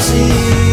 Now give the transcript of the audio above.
assim.